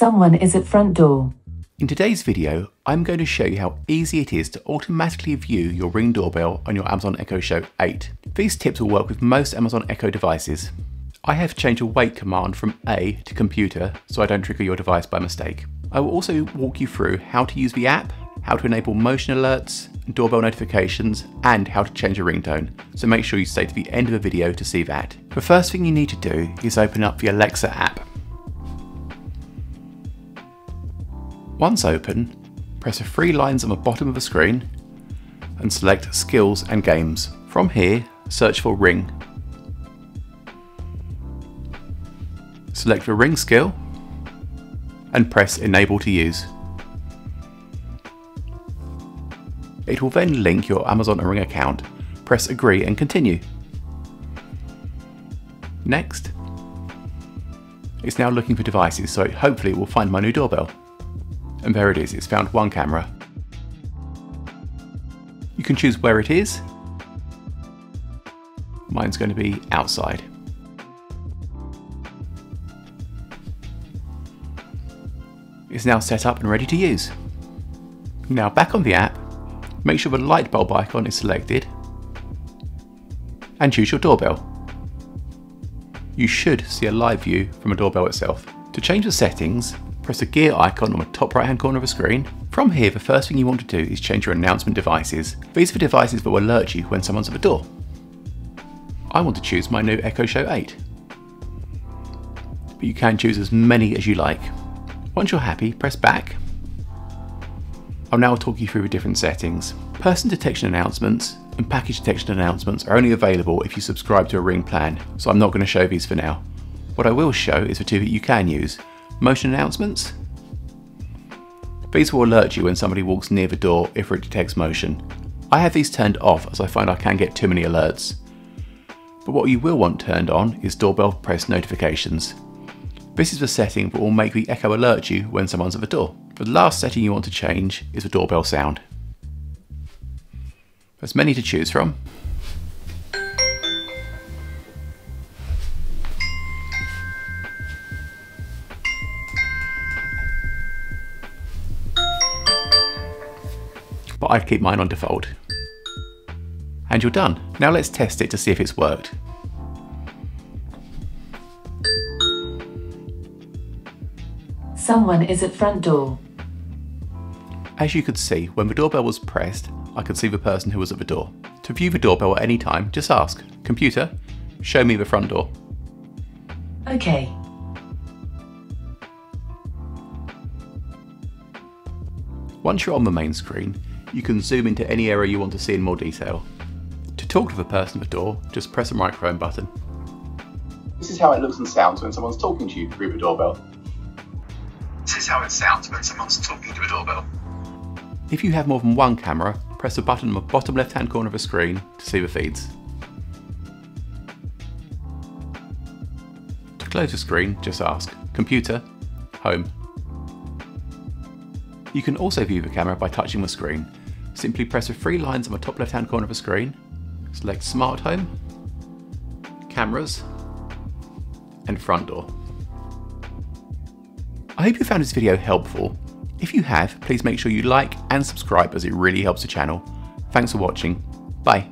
Someone is at front door. In today's video, I'm going to show you how easy it is to automatically view your Ring doorbell on your Amazon Echo Show 8. These tips will work with most Amazon Echo devices. I have changed a wake command from A to computer so I don't trigger your device by mistake. I will also walk you through how to use the app, how to enable motion alerts, doorbell notifications, and how to change a ringtone, so make sure you stay to the end of the video to see that. The first thing you need to do is open up the Alexa app. Once open, press the three lines on the bottom of the screen and select Skills and Games. From here, search for Ring. Select the Ring skill and press Enable to use. It will then link your Amazon Ring account. Press Agree and continue. Next. It's now looking for devices, so hopefully it will find my new doorbell. And there it is, it's found one camera. You can choose where it is. Mine's going to be outside. It's now set up and ready to use. Now back on the app, make sure the light bulb icon is selected and choose your doorbell. You should see a live view from a doorbell itself. To change the settings, press the gear icon on the top right hand corner of the screen. From here, the first thing you want to do is change your announcement devices. These are the devices that will alert you when someone's at the door. I want to choose my new Echo Show 8. But you can choose as many as you like. Once you're happy, press back. I'll now talk you through the different settings. Person detection announcements and package detection announcements are only available if you subscribe to a Ring plan, so I'm not going to show these for now. What I will show is the two that you can use, Motion announcements. These will alert you when somebody walks near the door if it detects motion. I have these turned off as I find I can get too many alerts. But what you will want turned on is doorbell press notifications. This is the setting that will make the Echo alert you when someone's at the door. The last setting you want to change is the doorbell sound. There's many to choose from, but I keep mine on default. And you're done. Now let's test it to see if it's worked. Someone is at front door. As you could see, when the doorbell was pressed, I could see the person who was at the door. To view the doorbell at any time, just ask, Computer, show me the front door. Okay. Once you're on the main screen, you can zoom into any area you want to see in more detail. To talk to the person at the door, just press the microphone button. This is how it looks and sounds when someone's talking to you through the doorbell. This is how it sounds when someone's talking to a doorbell. If you have more than one camera, press the button on the bottom left hand corner of the screen to see the feeds. To close the screen, just ask, Computer, Home. You can also view the camera by touching the screen. Simply press the three lines on the top left hand corner of the screen, select Smart Home, Cameras, and Front Door. I hope you found this video helpful. If you have, please make sure you like and subscribe as it really helps the channel. Thanks for watching. Bye.